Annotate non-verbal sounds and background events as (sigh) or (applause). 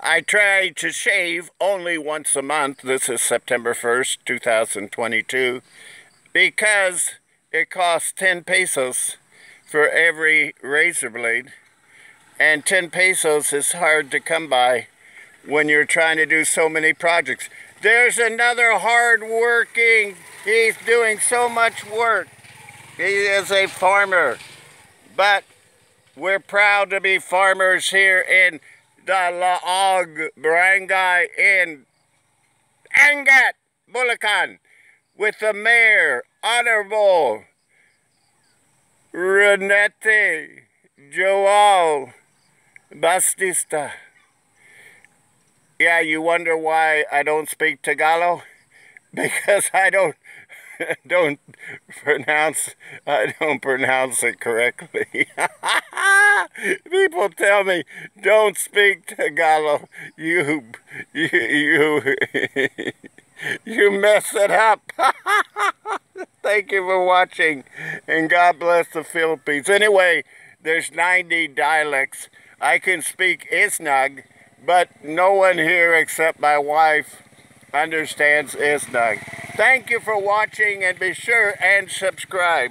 I try to shave only once a month. This is September 1st, 2022, because it costs 10 pesos for every razor blade. And 10 pesos is hard to come by when you're trying to do so many projects. There's another hard working, he's doing so much work. He is a farmer. But we're proud to be farmers here in the Laog Barangay in Angat, Bulacan, with the mayor, Honorable Renete Joao Bautista. Yeah, you wonder why I don't speak Tagalog? (laughs) Because I don't (laughs) don't pronounce I don't pronounce it correctly. (laughs) People tell me don't speak Tagalog. You you you (laughs) you mess it up. Thank you for watching and God bless the Philippines. Anyway, there's 90 dialects. I can speak Isnag, but no one here except my wife understands Isnag. Thank you for watching and be sure and subscribe.